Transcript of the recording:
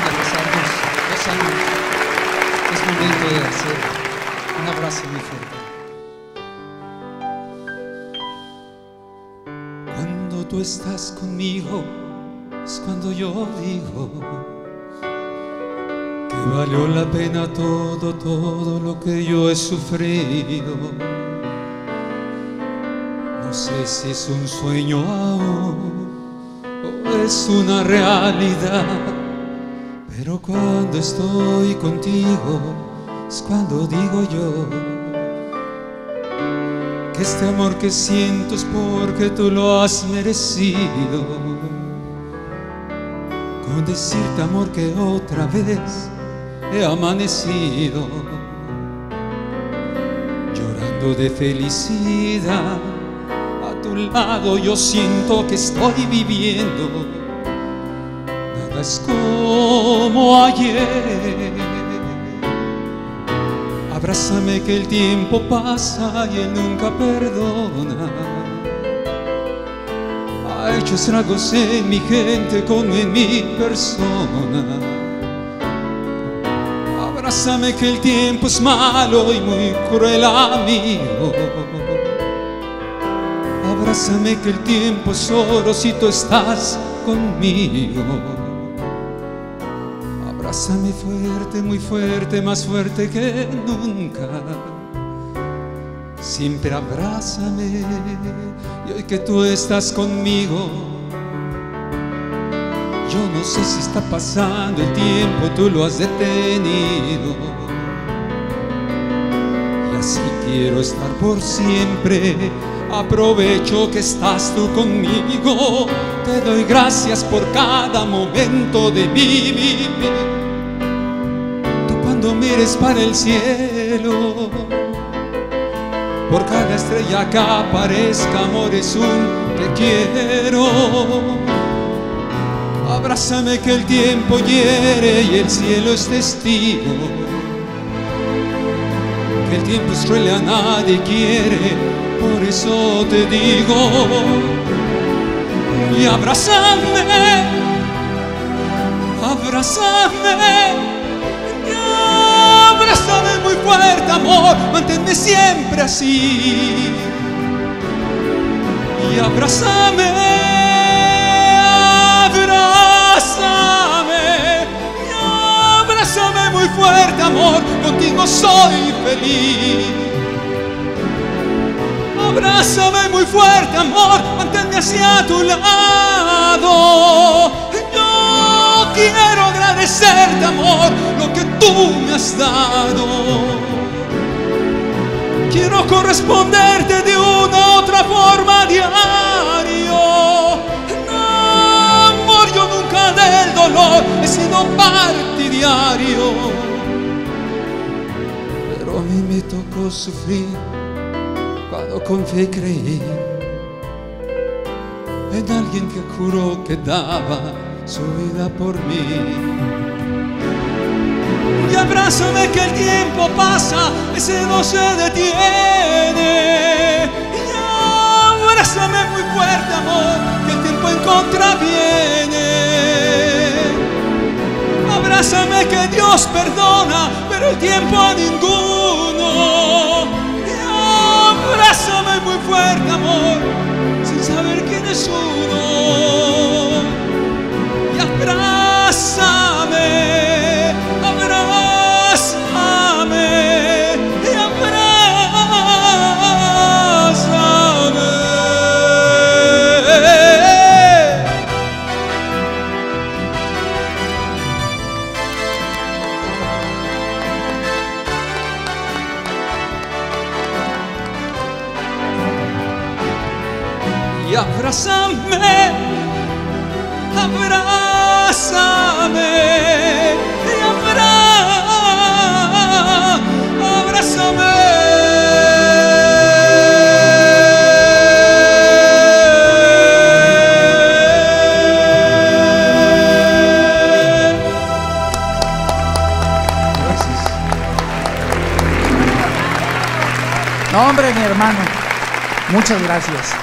dos años. Es momento de hacer un abrazo muy fuerte. Cuando tú estás conmigo es cuando yo digo que valió la pena todo, todo lo que yo he sufrido. No sé si es un sueño aún o es una realidad, pero cuando estoy contigo es cuando digo yo que este amor que siento es porque tú lo has merecido. Con decirte amor que otra vez he amanecido llorando de felicidad tu lado yo siento que estoy viviendo. Es como ayer. Abrázame que el tiempo pasa y él nunca perdona. Ha hecho estragos en mi gente como en mi persona. Abrázame que el tiempo es malo y muy cruel amigo. Abrázame que el tiempo es oro si tú estás conmigo. Abrázame fuerte, muy fuerte, más fuerte que nunca. Siempre abrázame y hoy que tú estás conmigo. Yo no sé si está pasando el tiempo, tú lo has detenido. Y así quiero estar por siempre Aprovecho que estás tú conmigo, te doy gracias por cada momento de mi vivir. Tú cuando mires para el cielo, por cada estrella que aparezca, amor es un te quiero. Abrázame que el tiempo hiere y el cielo es testigo. Que el tiempo es cruel a nadie quiere por eso te digo, y abrázame, y abrázame muy fuerte, amor, manténme siempre así. Y abrázame, abrázame, y abrázame muy fuerte, amor, contigo soy feliz. Abrázame muy fuerte, amor, manténme hacia tu lado. Yo quiero agradecerte, amor, lo que tú me has dado. Quiero corresponderte de una u otra forma diario. No, amor, yo nunca del dolor he sido partidario. Pero a mí me tocó sufrir cuando con fe creí en alguien que juró que daba su vida por mí. Y abrázame que el tiempo pasa, ese no se detiene. Y abrázame muy fuerte, amor, que el tiempo en contra viene. Abrázame que Dios perdona, pero el tiempo a ninguno abrázame, abrázame, abra, abrázame. Gracias. Hombre, mi hermano. Muchas gracias.